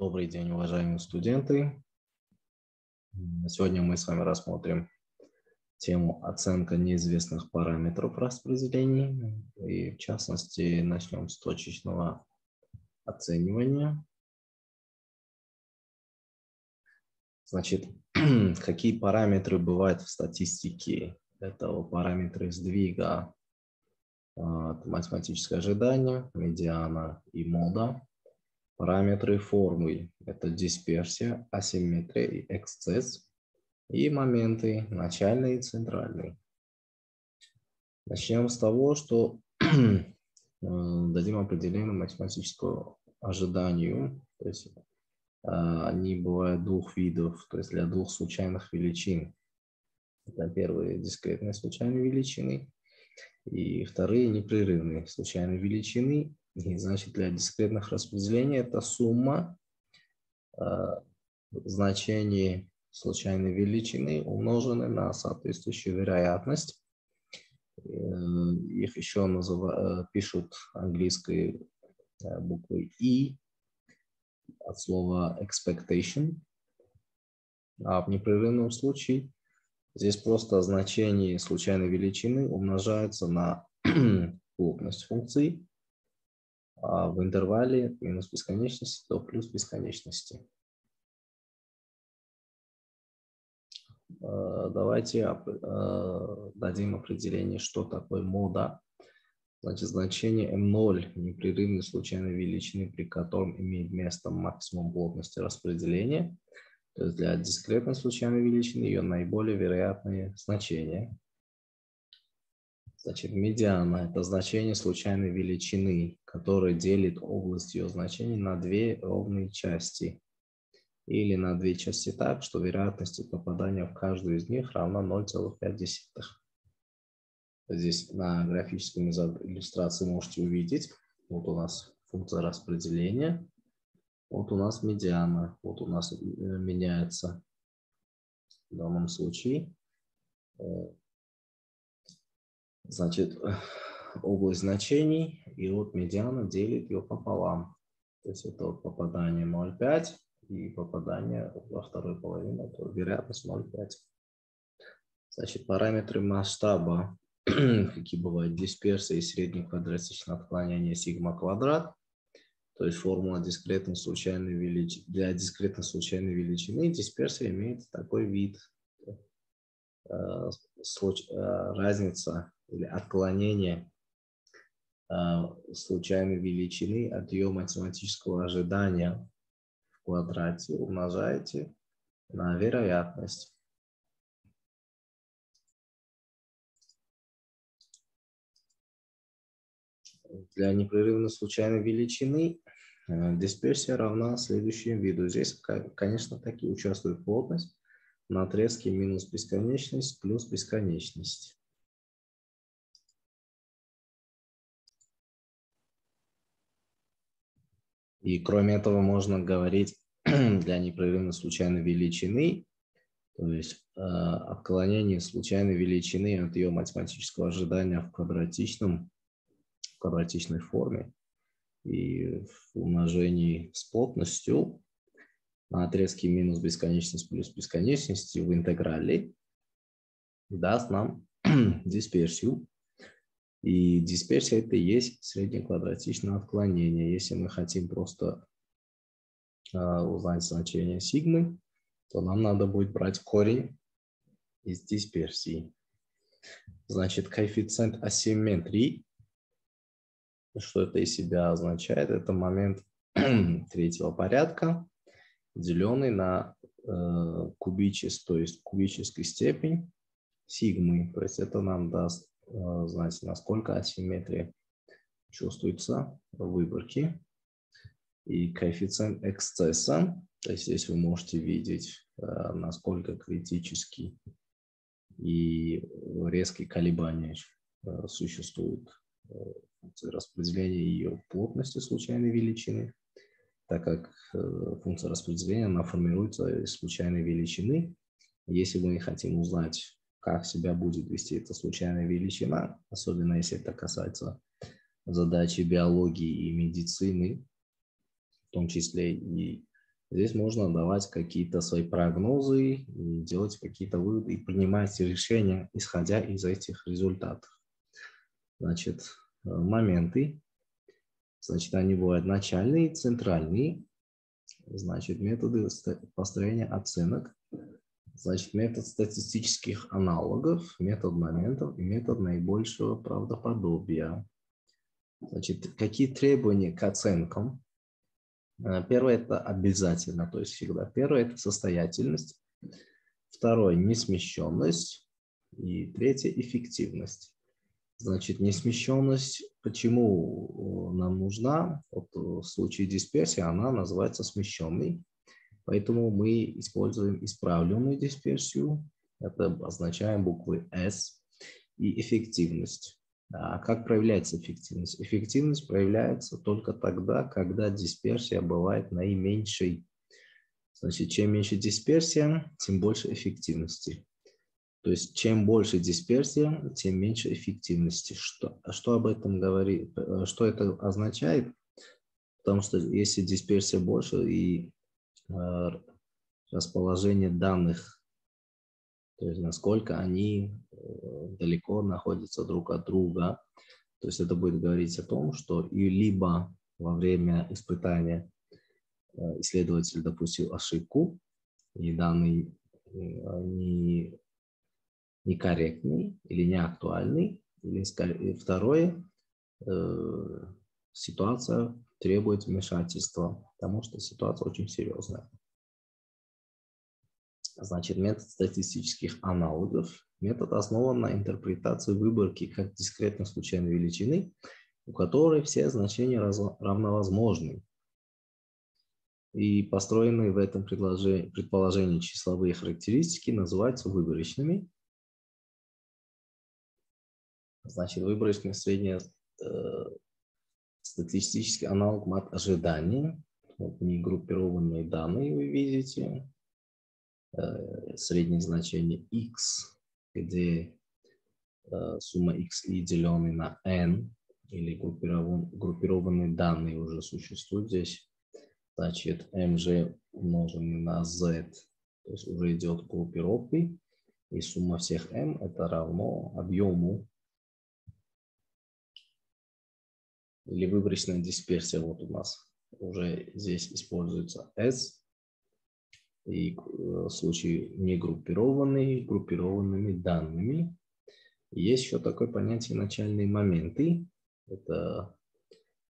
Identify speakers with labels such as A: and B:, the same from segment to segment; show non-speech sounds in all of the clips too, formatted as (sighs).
A: Добрый день, уважаемые студенты. Сегодня мы с вами рассмотрим тему оценка неизвестных параметров распределений. И в частности начнем с точечного оценивания. Значит, (clears throat) какие параметры бывают в статистике? Это параметры сдвига, математическое ожидание, медиана и мода. Параметры формы – это дисперсия, асимметрия и эксцесс. И моменты начальный и центральный. Начнем с того, что (clears throat) э, дадим определение математического ожиданию. То есть э, они бывают двух видов, то есть для двух случайных величин. Это первые дискретные случайные величины и вторые непрерывные случайные величины и значит для дискретных распределений это сумма э, значений случайной величины умноженной на соответствующую вероятность. Э, их еще называют, э, пишут английской э, буквой E от слова expectation. А в непрерывном случае здесь просто значение случайной величины умножается на (clears throat) плотность функции в интервале минус бесконечности до плюс бесконечности. Э, давайте э, дадим определение, что такое мода. Значит, значение m0 непрерывной случайной величины, при котором имеет место максимум плотности распределения. То есть для дискретной случайной величины ее наиболее вероятные значения. Значит, медиана – это значение случайной величины, которое делит область ее значений на две ровные части. Или на две части так, что вероятность попадания в каждую из них равна 0,5. Здесь на графической иллюстрации можете увидеть, вот у нас функция распределения, вот у нас медиана, вот у нас э, меняется в данном случае. Э, Значит, (sighs) область значений, и вот медиана делит ее пополам. То есть это вот попадание 0,5 и попадание во второй половину, то вероятность 0,5. Значит, параметры масштаба, (clears throat) какие бывают дисперсия и среднее квадратичное отклонение сигма квадрат, то есть формула дискретной случайной величины. Для дискретной случайной величины дисперсия имеет такой вид. Э, э, разница или отклонение э, случайной величины от ее математического ожидания в квадрате умножаете на вероятность. Для непрерывно случайной величины э, дисперсия равна следующему виду. Здесь, конечно, таки участвует плотность на отрезке минус бесконечность плюс бесконечность. И кроме этого можно говорить (clears throat) для непрерывно случайной величины, то есть э, отклонение случайной величины от ее математического ожидания в квадратичном, в квадратичной форме и в умножении с плотностью на отрезке минус бесконечность плюс бесконечности в интеграле даст нам (clears throat) дисперсию и дисперсия – это и есть среднеквадратичное отклонение. Если мы хотим просто а, узнать значение сигмы, то нам надо будет брать корень из дисперсии. Значит, коэффициент асимметрии, что это из себя означает? Это момент (clears throat) третьего порядка, деленный на э, кубический, то есть кубическую степень сигмы. То есть это нам даст Э, знать, насколько асимметрия чувствуется в выборке. И коэффициент эксцесса, то есть здесь вы можете видеть, э, насколько критический и резкие колебания э, существуют функции распределения ее плотности случайной величины, так как функция распределения она формируется из случайной величины. Если мы хотим узнать как себя будет вести эта случайная величина, особенно если это касается задачи биологии и медицины, в том числе и Здесь можно давать какие-то свои прогнозы, и делать какие-то выводы и принимать решения, исходя из этих результатов. Значит, э, моменты. Значит, они бывают начальные, центральные. Значит, методы построения оценок. Значит, метод статистических аналогов, метод моментов и метод наибольшего правдоподобия. Значит, какие требования к оценкам? Э, первое – это обязательно, то есть всегда. Первое – это состоятельность. Второе – несмещенность. И третье – эффективность. Значит, несмещенность, почему нам нужна? Вот в случае дисперсии она называется смещенной. Поэтому мы используем исправленную дисперсию. Это обозначаем буквы S. И эффективность. А как проявляется эффективность? Эффективность проявляется только тогда, когда дисперсия бывает наименьшей. Значит, чем меньше дисперсия, тем больше эффективности. То есть, чем больше дисперсия, тем меньше эффективности. Что, что об этом говорит? Что это означает? Потому что если дисперсия больше и э, расположение данных то есть насколько они э, далеко находятся друг от друга. То есть это будет говорить о том, что и либо во время испытания э, исследователь допустил ошибку, и данные э, не, некорректный или неактуальный, или второе, ситуация требует вмешательства, потому что ситуация очень серьезная. Значит, метод статистических аналогов. Метод основан на интерпретации выборки как дискретно случайной величины, у которой все значения равновозможны. И построенные в этом предположении числовые характеристики называются выборочными. Значит, выборочный средний э, статистический аналог мат ожидания. Вот негруппированные данные вы видите. Э, среднее значение x, где э, сумма x и деленный на n, или группирован, группированные данные уже существуют здесь. Значит, mg умноженный на z, то есть уже идет группировкой, и сумма всех m это равно объему или выборочная дисперсия вот у нас уже здесь используется S, и в э, случае негруппированные, группированными данными. Есть еще такое понятие начальные моменты. Это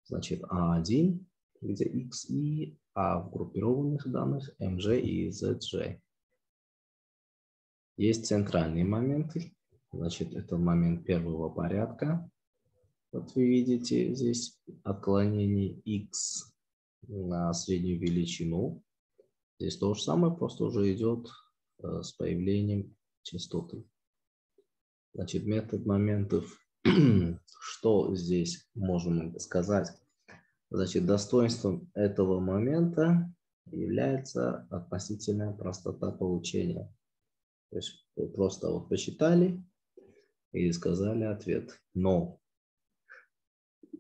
A: значит А1, где X и А в группированных данных, MG и ZG. Есть центральные моменты. Значит, это момент первого порядка. Вот вы видите здесь отклонение X на среднюю величину. Здесь то же самое, просто уже идет э, с появлением частоты. Значит, метод моментов, (clears throat) что здесь можем сказать? Значит, достоинством этого момента является относительная простота получения. То есть просто вот посчитали и сказали ответ. Но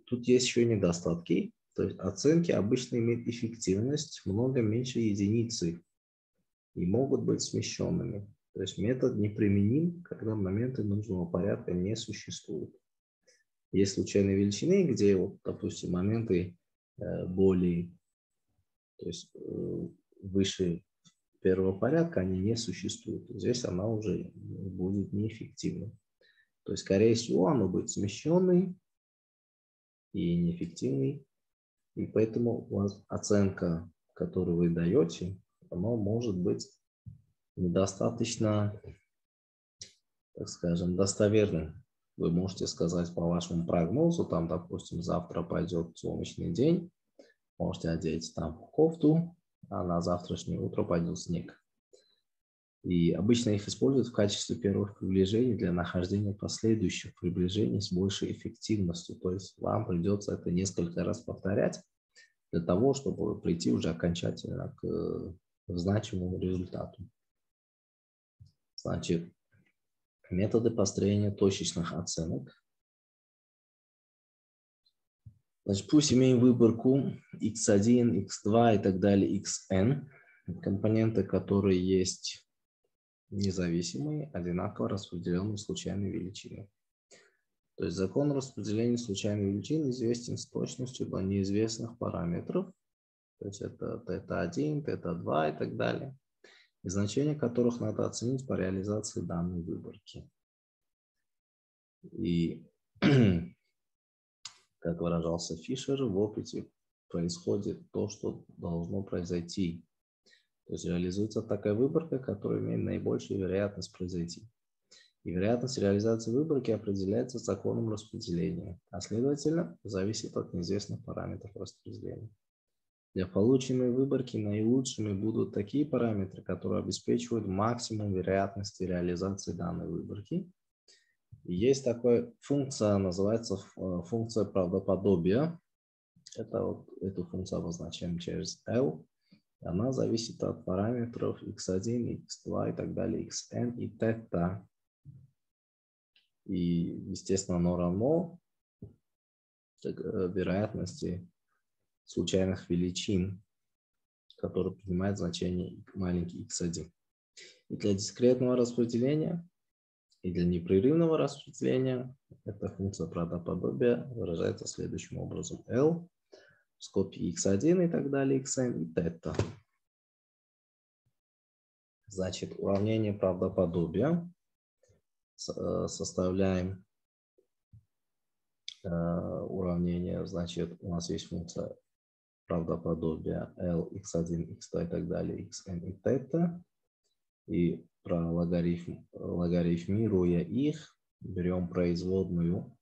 A: тут есть еще недостатки. То есть оценки обычно имеют эффективность много меньше единицы и могут быть смещенными. То есть метод неприменим, когда моменты нужного порядка не существуют. Есть случайные величины, где, вот, допустим, моменты э, более, то есть э, выше первого порядка, они не существуют. Здесь она уже будет неэффективной. То есть, скорее всего, оно будет смещенный и неэффективный и поэтому у вас оценка, которую вы даете, она может быть недостаточно, так скажем, достоверным. Вы можете сказать по вашему прогнозу, там, допустим, завтра пойдет солнечный день, можете одеть там кофту, а на завтрашнее утро пойдет снег. И обычно их используют в качестве первых приближений для нахождения последующих приближений с большей эффективностью. То есть вам придется это несколько раз повторять для того, чтобы прийти уже окончательно к э, значимому результату. Значит, методы построения точечных оценок. Значит, пусть имеем выборку x1, x2 и так далее, xn, компоненты, которые есть независимые, одинаково распределенные случайной величины. То есть закон распределения случайной величины известен с точностью до неизвестных параметров. То есть это θ1, θ2 и так далее. И значения которых надо оценить по реализации данной выборки. И, (clears throat) как выражался Фишер, в опыте происходит то, что должно произойти. То есть реализуется такая выборка, которая имеет наибольшую вероятность произойти. И вероятность реализации выборки определяется законом распределения, а следовательно зависит от неизвестных параметров распределения. Для полученной выборки наилучшими будут такие параметры, которые обеспечивают максимум вероятности реализации данной выборки. Есть такая функция, называется э, функция правдоподобия. Это вот, эту функцию обозначаем через L. Она зависит от параметров x1, x2 и так далее, xn и θ и, естественно, оно равно э, вероятности случайных величин, которые принимают значение маленький x1. И для дискретного распределения, и для непрерывного распределения эта функция правдоподобия выражается следующим образом. L в скобке x1 и так далее, xn и θ. Значит, уравнение правдоподобия Э, составляем э, уравнение, значит, у нас есть функция правдоподобия L, x1, x2 и так далее, xn и θ. И про логарифм, логарифмируя их, берем производную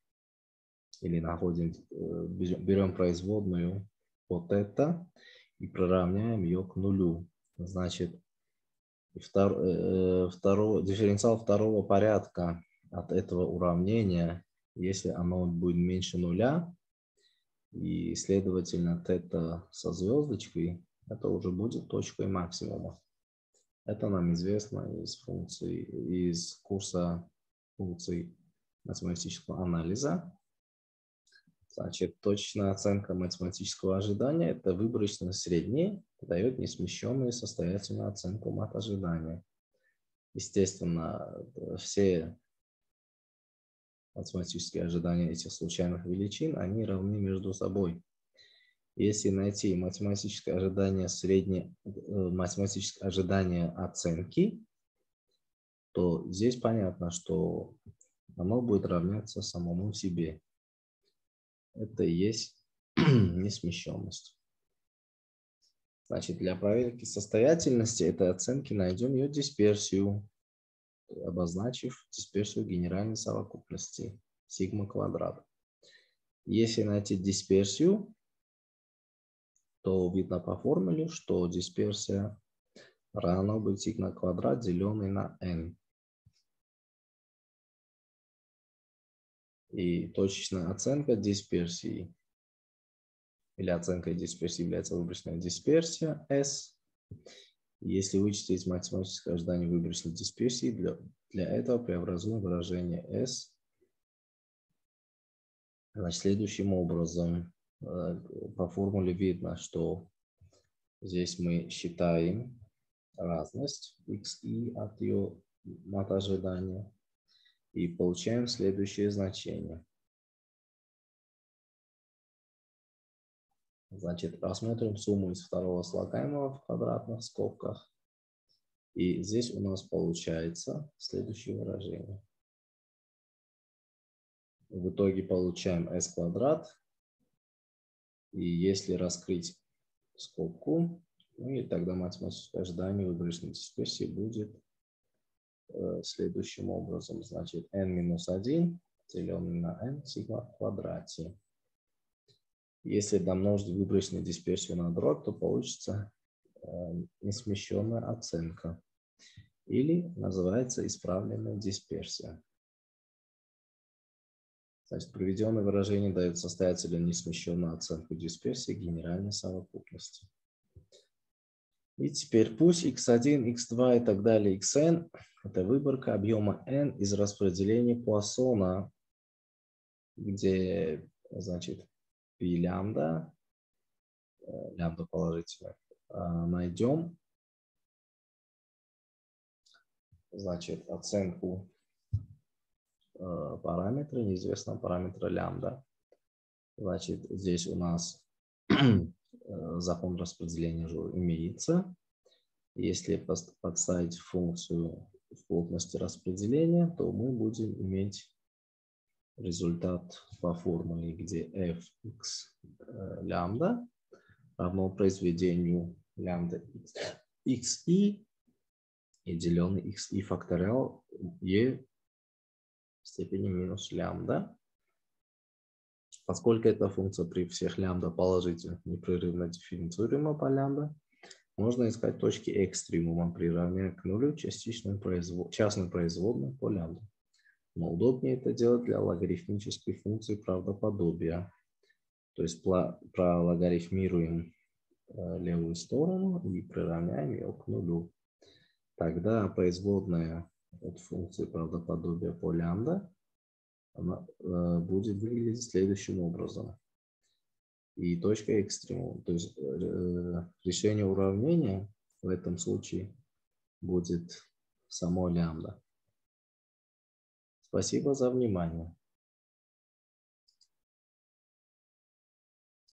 A: или находим, э, берем производную по θ и проравняем ее к нулю. Значит, втор, э, второго, дифференциал второго порядка от этого уравнения, если оно будет меньше нуля, и, следовательно, θ со звездочкой, это уже будет точкой максимума. Это нам известно из функции, из курса функций математического анализа. Значит, точная оценка математического ожидания – это выборочно средний, дает несмещенную состоятельную оценку мат ожидания. Естественно, все математические ожидания этих случайных величин, они равны между собой. Если найти математическое ожидание среднее, э, математическое ожидание оценки, то здесь понятно, что оно будет равняться самому себе это и есть (clears throat) несмещенность. Значит, для проверки состоятельности этой оценки найдем ее дисперсию, обозначив дисперсию генеральной совокупности сигма квадрат. Если найти дисперсию, то видно по формуле, что дисперсия равна быть сигма квадрат, деленный на n. И точечная оценка дисперсии или оценкой дисперсии является выборочная дисперсия S. Если вычислить математическое ожидание выборочной дисперсии, для, для этого преобразуем выражение S Значит, следующим образом. Э, по формуле видно, что здесь мы считаем разность xi от ее от ожидания и получаем следующее значение. Значит, рассмотрим сумму из второго слагаемого в квадратных скобках. И здесь у нас получается следующее выражение. В итоге получаем s квадрат. И если раскрыть скобку, ну и тогда математическое ожидание выборочной дисперсии будет следующим образом. Значит, n минус 1 деленный на n сигма в квадрате. Если домножить выборочную дисперсию на дробь, то получится э, несмещенная оценка. Или называется исправленная дисперсия. Значит, приведенное выражение дает состоятельную несмещенную оценку дисперсии генеральной совокупности. И теперь пусть x1, x2 и так далее, xn – это выборка объема n из распределения Пуассона, где, значит, π лямбда, э, лямбда положительная, найдем, значит, оценку э, параметра, неизвестного параметра лямбда. Значит, здесь у нас э, (clears throat) закон распределения же имеется. Если подставить функцию плотности распределения, то мы будем иметь результат по формуле, где fx э, лямбда равно произведению лямбда x, xi и деленный xi факториал e в степени минус лямбда. Поскольку эта функция при всех лямбда положительных непрерывно дифференцируема по лямбда, можно искать точки экстремума, приравняя к нулю частичную производ... частную производную по лямбда. Но удобнее это делать для логарифмической функции правдоподобия. То есть прологарифмируем э, левую сторону и приравняем ее к нулю. Тогда производная от функции правдоподобия по лямбда она, э, будет выглядеть следующим образом. И точка экстремум, то есть э, решение уравнения в этом случае будет само лямбда. Спасибо за внимание.